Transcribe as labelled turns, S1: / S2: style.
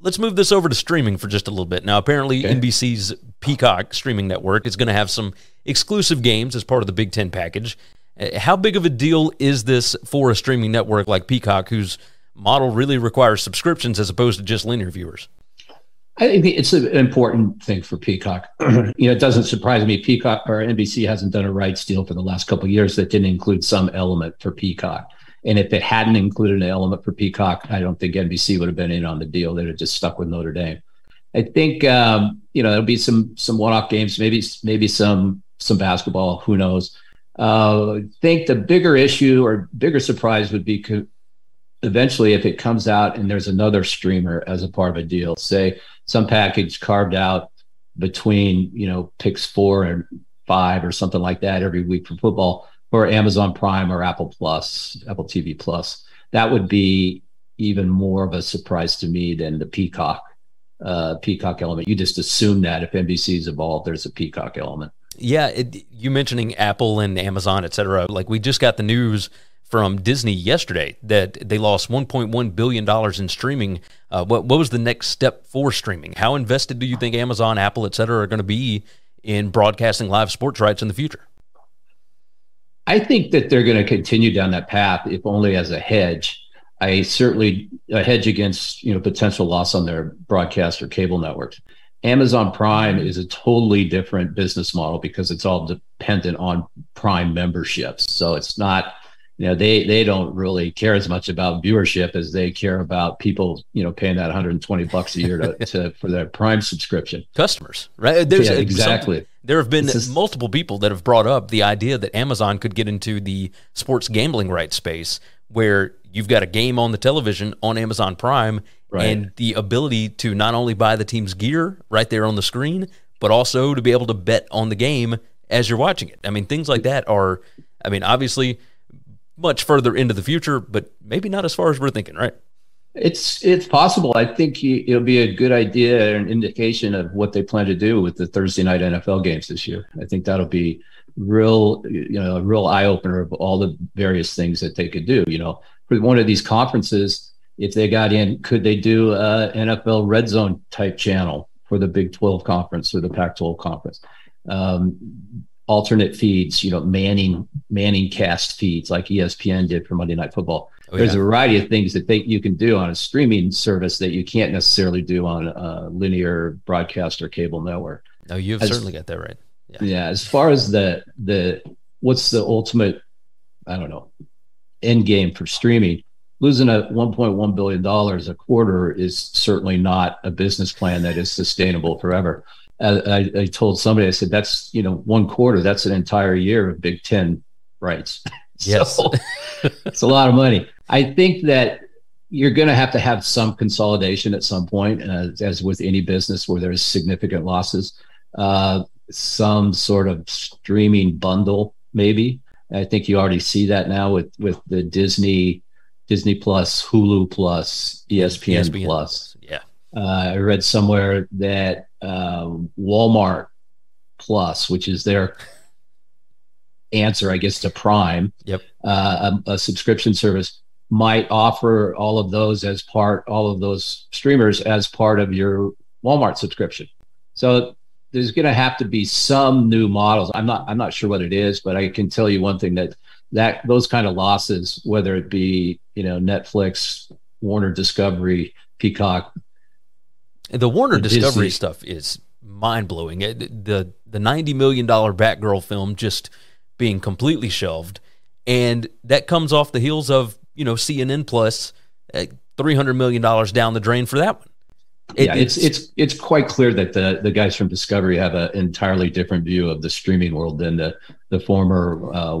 S1: let's move this over to streaming for just a little bit. Now, apparently, okay. NBC's Peacock streaming network is going to have some exclusive games as part of the Big Ten package. Uh, how big of a deal is this for a streaming network like Peacock, whose model really requires subscriptions as opposed to just linear viewers?
S2: I think it's an important thing for Peacock. you know, it doesn't surprise me. Peacock or NBC hasn't done a rights deal for the last couple of years that didn't include some element for Peacock. And if it hadn't included an element for Peacock, I don't think NBC would have been in on the deal. They'd have just stuck with Notre Dame. I think um, you know there'll be some some one-off games, maybe maybe some some basketball. Who knows? Uh, I think the bigger issue or bigger surprise would be co- eventually if it comes out and there's another streamer as a part of a deal. Say some package carved out between you know picks four and five or something like that every week for football or Amazon Prime or Apple Plus, Apple TV Plus. That would be even more of a surprise to me than the Peacock uh, Peacock element. You just assume that if NBC's involved, there's a Peacock element.
S1: Yeah, it, you mentioning Apple and Amazon, et cetera. Like we just got the news from Disney yesterday that they lost 1.1 billion dollars in streaming. Uh, what what was the next step for streaming? How invested do you think Amazon, Apple, et cetera, are going to be in broadcasting live sports rights in the future?
S2: I think that they're going to continue down that path, if only as a hedge. I certainly a hedge against you know potential loss on their broadcast or cable networks. Amazon Prime is a totally different business model because it's all dependent on Prime memberships. So it's not you know they they don't really care as much about viewership as they care about people you know paying that 120 bucks a year to, to for their prime subscription.
S1: Customers right? There's
S2: yeah, exactly.
S1: There have been is, multiple people that have brought up the idea that amazon could get into the sports gambling rights space where you've got a game on the television on amazon prime right. and the ability to not only buy the team's gear right there on the screen but also to be able to bet on the game as you're watching it. I mean things like that are i mean obviously much further into the future, but maybe not as far as we're thinking, right?
S2: It's it's possible. I think it'll be a good idea, an indication of what they plan to do with the Thursday night NFL games this year. I think that'll be real, you know, a real eye opener of all the various things that they could do. You know, for one of these conferences, if they got in, could they do a NFL Red Zone type channel for the Big 12 conference or the Pac 12 conference? Um, alternate feeds, you know, Manning Manning cast feeds like ESPN did for Monday Night Football. Oh, There's yeah. a variety of things that they, you can do on a streaming service that you can't necessarily do on a linear broadcast or cable network.
S1: No, you've as, certainly got that right.
S2: Yeah. yeah. As far as the the what's the ultimate, I don't know, end game for streaming. Losing a 1.1 billion dollars a quarter is certainly not a business plan that is sustainable forever. I, I, told somebody, I said, that's, you know, one quarter, that's an entire year of Big Ten rights.
S1: Yes. so,
S2: it's a lot of money. I think that you're going to have to have some consolidation at some point, uh, as with any business where there's significant losses. Uh, some sort of streaming bundle, maybe. I think you already see that now with with the Disney, Disney Plus, Hulu Plus, ESPN, ESPN. Plus.
S1: Yeah.
S2: Uh, I read somewhere that um, Walmart Plus, which is their answer, I guess, to Prime,
S1: yep,
S2: uh, a, a, subscription service, might offer all of those as part, all of those streamers as part of your Walmart subscription. So there's going to have to be some new models. I'm not, I'm not sure what it is, but I can tell you one thing that that those kind of losses, whether it be you know Netflix, Warner Discovery, Peacock,
S1: the Warner Discovery Disney. stuff is mind blowing. The the ninety million dollar Batgirl film just being completely shelved, and that comes off the heels of you know CNN uh, three hundred million dollars down the drain for that one.
S2: It, yeah, it's, it's it's it's quite clear that the the guys from Discovery have an entirely different view of the streaming world than the the former uh,